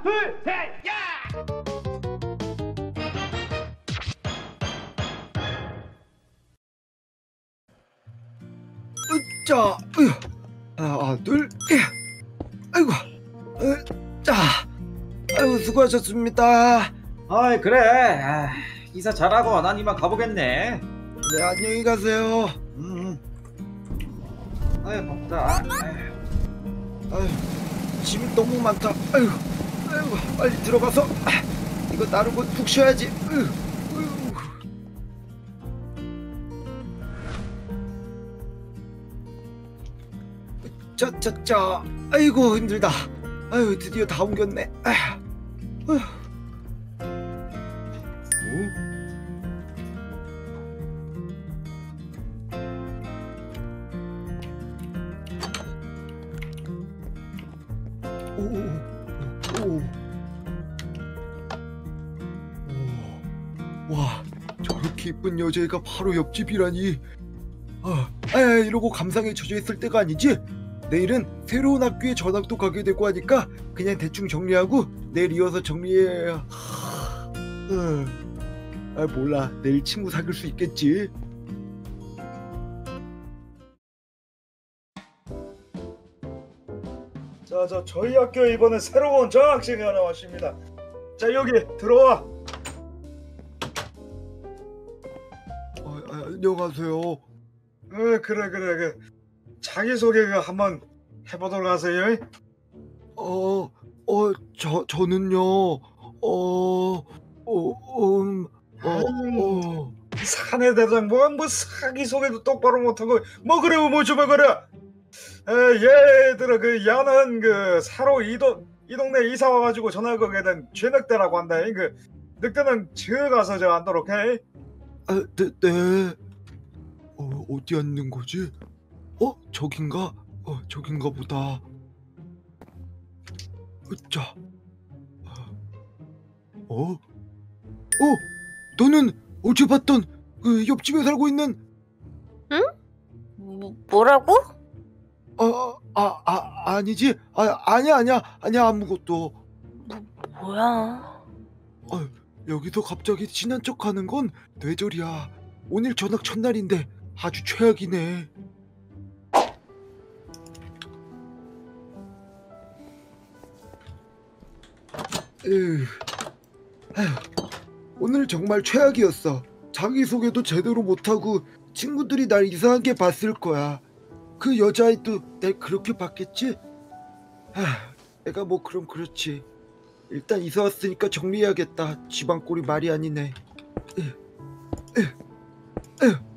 하나, 둘, 셋, 야! 자, 으, 하나, 둘, 예. 아이고, 으, 자, 아이고 수고하셨습니다. 아이 그래 아, 이사 잘하고 난 이만 가보겠네 네, 안녕히 가세요. 음. 아이 바쁘다 아유, 짐이 너무 많다. 아이고, 아이고, 빨리 들어가서 아, 이거 나르고 푹 쉬어야지. 으, 으. 자, 아이고 힘들다. 아유, 드디어 다 옮겼네. 아휴. 이쁜 여자애가 바로 옆집이라니. 아, 아, 이러고 감상에 젖어 있을 때가 아니지. 내일은 새로운 학교에 전학도 가게 되고 하니까 그냥 대충 정리하고 내일 이어서 정리해. 하, 으. 아, 몰라. 내일 친구 사귈 수 있겠지. 자, 자, 저희 학교 이번에 새로운 전학생이 하나 왔습니다. 자, 여기 들어와. 안녕하세요. 어, 그래, 그래, 그래. 자기 소개 그 한번 해보도록 하세요. 어, 어, 저, 저는요, 어, 어, 음, 어, 어, 사내 대장 뭐뭐 뭐 사기 소개도 똑바로 못하고 뭐 그래 뭐좀 그래. 에, 얘들아 그 야는 그 사로 이동 이 동네 이사 와가지고 오게 된 죄늑대라고 한다. 그 늑대는 저 가서 저 앉도록 해. 아, 네, 네. 어, 어디 앉는 거지? 어, 저긴가? 어, 저긴가 보다. 으짜. 어? 어? 너는 어제 봤던 그 옆집에 살고 있는 뭐, 뭐라고? 아, 아, 아, 아니지? 아, 아니야, 아니야, 아니야, 아무것도. 뭐야? 여기서 갑자기 친한 척 하는 건 뇌절이야. 오늘 전학 첫날인데 아주 최악이네. 오늘 정말 최악이었어. 자기소개도 제대로 못하고 친구들이 날 이상하게 봤을 거야. 그 여자애도 날 그렇게 봤겠지? 아, 내가 뭐 그럼 그렇지. 일단 이사 왔으니까 정리해야겠다. 집안 꼴이 말이 아니네. 으, 으, 으.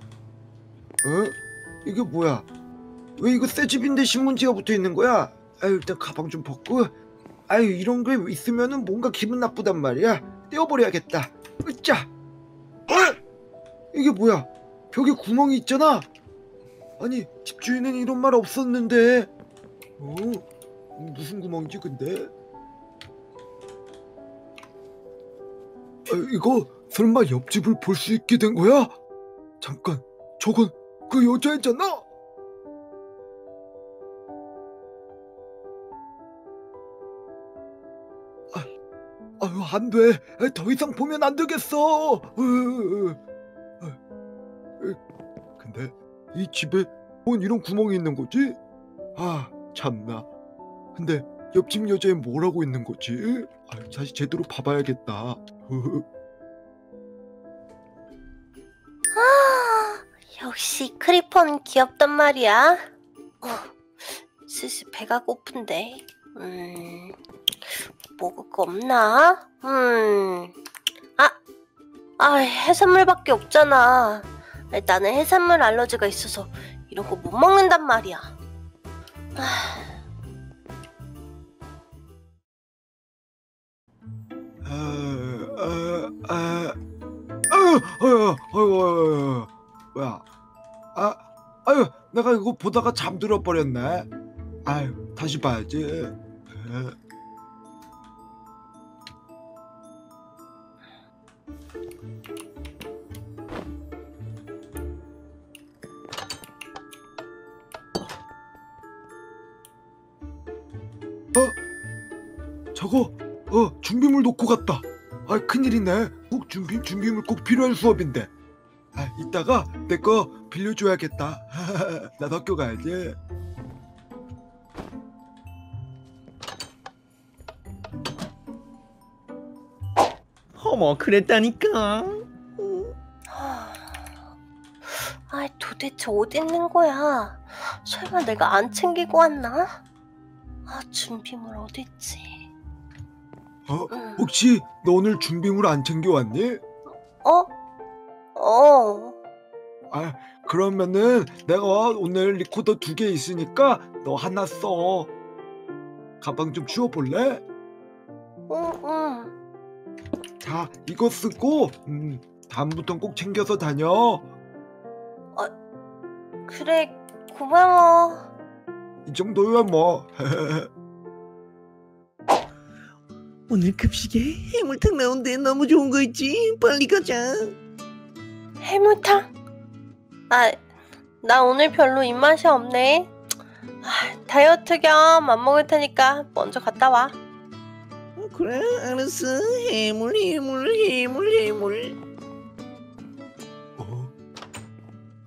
어? 이게 뭐야? 왜 이거 새 집인데 신문지가 붙어 있는 거야? 아유 일단 가방 좀 벗고. 아유 이런 게 있으면은 뭔가 기분 나쁘단 말이야. 떼어버려야겠다. 으짜. 어? 이게 뭐야? 벽에 구멍이 있잖아. 아니 집주인은 이런 말 없었는데. 어? 무슨 구멍이지 근데? 아, 이거 설마 옆집을 볼 수 있게 된 거야? 잠깐, 저건 그 여자애잖아. 아, 아유 안 돼. 더 이상 보면 안 되겠어. 으, 근데 이 집에 뭔 이런 구멍이 있는 거지? 아 참나. 근데 옆집 여자애 뭘 하고 있는 거지? 아, 다시 제대로 봐봐야겠다. 역시 크리퍼는 귀엽단 말이야. 어, 슬슬 배가 고픈데. 음, 먹을 거 없나? 음, 아, 아, 해산물밖에 없잖아. 나는 해산물 알러지가 있어서 이런 거 못 먹는단 말이야. 아, 아, 아, 아, 아유, 아유, 아유, 아유, 뭐야? 아, 아 유, 내가 이거 보다가 잠들어 버렸네. 아유, 다시 봐야지. 에. 어? 저거 어 준비물 놓고 갔다. 아 큰일이네. 꼭 준비 준비물 꼭 필요한 수업인데. 아 이따가 내 거 빌려줘야겠다. 나도 학교 가야지. 어머 그랬다니까 아, 도대체 어디 있는 거야? 설마 내가 안 챙기고 왔나? 아, 준비물 어디 있지? 어 음. 혹시 너 오늘 준비물 안 챙겨 왔니? 어? 어. 아 그러면은 내가 오늘 리코더 두 개 있으니까 너 하나 써. 가방 좀 치워볼래? 응, 응. 자 이거 쓰고 음, 다음부턴 꼭 챙겨서 다녀. 그래, 고마워. 이 정도야 뭐. 오늘 급식에 해물탕 나온대 너무 좋은 거 있지 빨리 가자 해물탕? 아, 나 오늘 별로 입맛이 없네. 아, 다이어트 겸 안 먹을 테니까 먼저 갔다 와. 어, 그래 알았어 해물 해물 해물 해물 어?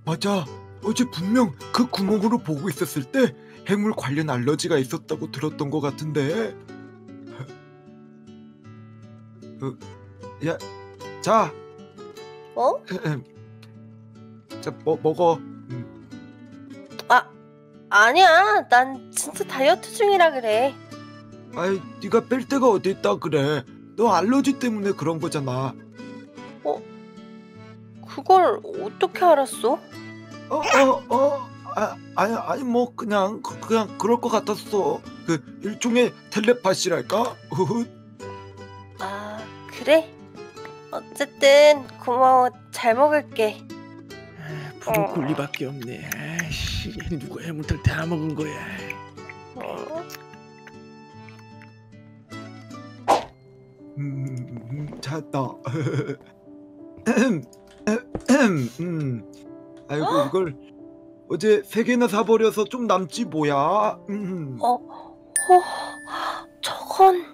맞아. 어제 분명 그 구멍으로 보고 있었을 때 해물 관련 알러지가 있었다고 들었던 것 같은데. 어, 야, 자, 어? 자 뭐, 먹어. 아니야, 난 진짜 다이어트 중이라 그래. 아이, 네가 뺄 데가 어디 있다 그래. 너 알러지 때문에 그런 거잖아. 그걸 어떻게 알았어? 어, 어, 어. 아, 아니, 아니 뭐 그냥 그- 그냥 그럴 것 같았어. 그 일종의 텔레파시랄까? 아, 그래? 어쨌든 고마워. 잘 먹을게. 아, 브로콜리밖에 없네 아이씨 누가 해물탕 다 먹은 거야 어? 음, 찾았다. 음, 아이고 이걸 어제 세 개나 사버려서 좀 남지 뭐야. 음. 어, 어, 저건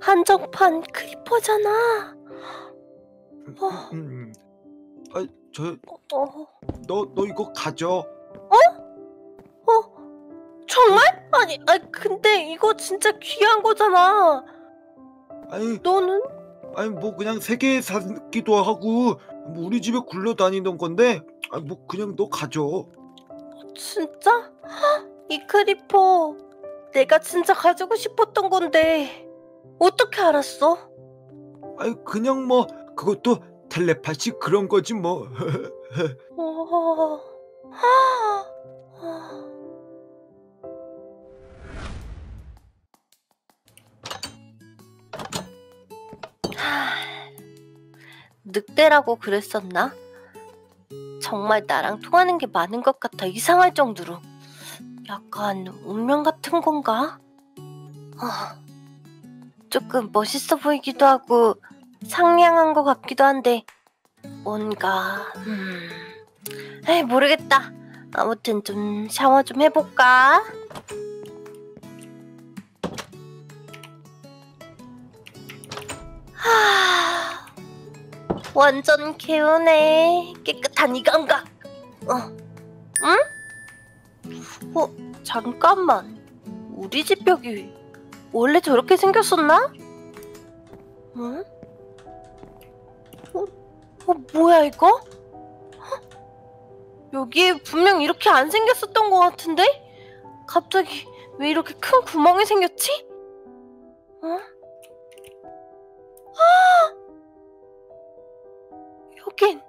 한정판 크리퍼잖아. 어. 음. 아, 저, 어, 너, 너 이거 가져. 정말? 아니, 아 근데 이거 진짜 귀한 거잖아. 아니, 너는? 아니 뭐 그냥 세개 사기도 하고 뭐 우리 집에 굴러다니던 건데, 아, 뭐 그냥 너 가져. 진짜? 헉, 이 creeper 내가 진짜 가지고 싶었던 건데 어떻게 알았어? 아니 그냥 뭐 그것도 텔레파시 그런 거지 뭐. 어... 아, 아. 하, 늑대라고 그랬었나? 정말 나랑 통하는 게 많은 것 같아 이상할 정도로 약간 운명 같은 건가? 아, 조금 멋있어 보이기도 하고 상냥한 것 같기도 한데 뭔가 음... 에이 모르겠다 아무튼 좀 샤워 좀 해볼까? 하... 완전 개운해 깨끗한 이 감각 어? 응? 어? 잠깐만 우리 집 벽이 원래 저렇게 생겼었나? 응? 어, 어 뭐야 이거? 여기에 분명 이렇게 안 생겼었던 것 같은데? 갑자기 왜 이렇게 큰 구멍이 생겼지? 어? 아! 여긴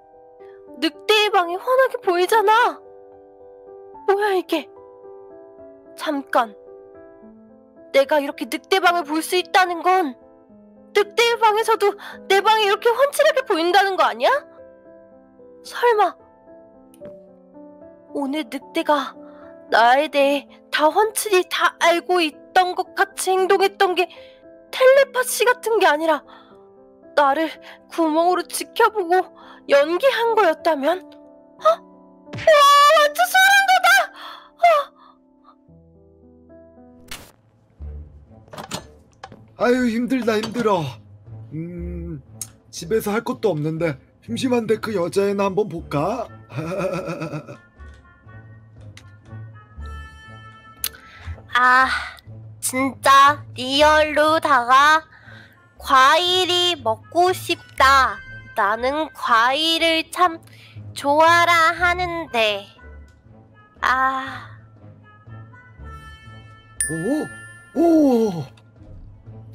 늑대의 방이 환하게 보이잖아. 뭐야 이게? 잠깐. 내가 이렇게 늑대 방을 볼 수 있다는 건 늑대의 방에서도 내 방이 이렇게 환칠하게 보인다는 거 아니야? 설마 오늘 늑대가 나에 대해 다 환칠이 다 알고 있던 것 같이 행동했던 게 텔레파시 같은 게 아니라 나를 구멍으로 지켜보고 연기한 거였다면? 어? 와 아! 아유 힘들다 힘들어. 음 집에서 할 것도 없는데 심심한데 그 여자애나 한번 볼까? 아, 진짜 리얼로 다가 과일이 먹고 싶다. 나는 과일을 참 좋아라 하는데. 아, 오, 오.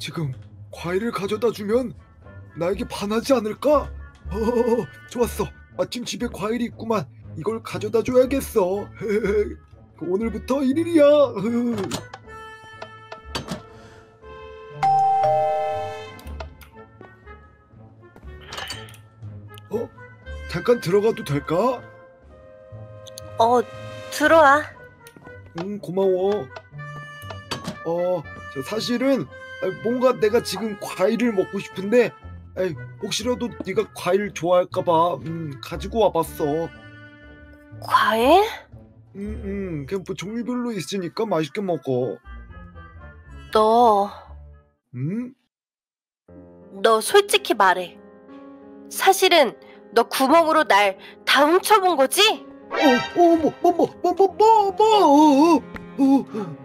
지금 과일을 가져다 주면 나에게 반하지 않을까? 어, 좋았어. 마침 집에 과일이 있구만. 이걸 가져다 줘야겠어. 오늘부터 일일이야. 어? 잠깐 들어가도 될까? 어, 들어와. 응 고마워. 어, 저 사실은 아, 뭔가 내가 지금 과일을 먹고 싶은데 아이, 혹시라도 네가 과일 좋아할까봐 음, 가지고 와봤어. 과일? 음, 음, 그냥 뭐 종류별로 있으니까 맛있게 먹어. 너, 음? 너 솔직히 말해. 사실은 너 구멍으로 날 다 훔쳐본 거지? 어, 어, 뭐, 뭐, 뭐, 뭐, 뭐, 뭐, 뭐, 어, 어,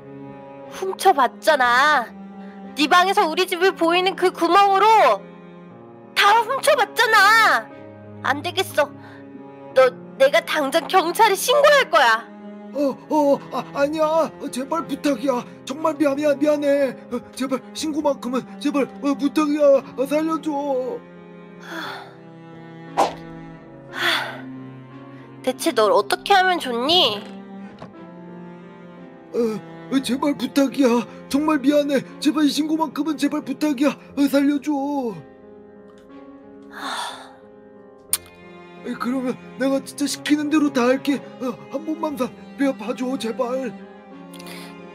훔쳐봤잖아. 네 방에서 우리 집을 보이는 그 구멍으로 다 훔쳐봤잖아. 안 되겠어. 너 내가 당장 경찰에 신고할 거야. 어, 어, 아, 아니야. 어, 제발 부탁이야. 정말 미안, 미안, 미안해. 어, 제발 신고만큼은 제발 어, 부탁이야. 어, 살려줘. 대체 널 어떻게 하면 좋니? 어, 어, 제발 부탁이야. 정말 미안해. 제발 신고만큼은 제발 부탁이야. 어, 살려줘. 에, 그러면 내가 진짜 시키는 대로 다 할게. 어, 한 번만 다 봐줘, 제발.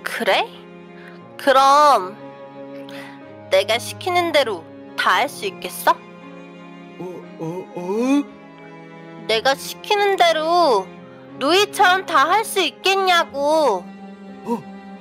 그래? 그럼 내가 시키는 대로 다 할 수 있겠어? 어, 어, 어? 내가 시키는 대로 누이처럼 다 할 수 있겠냐고.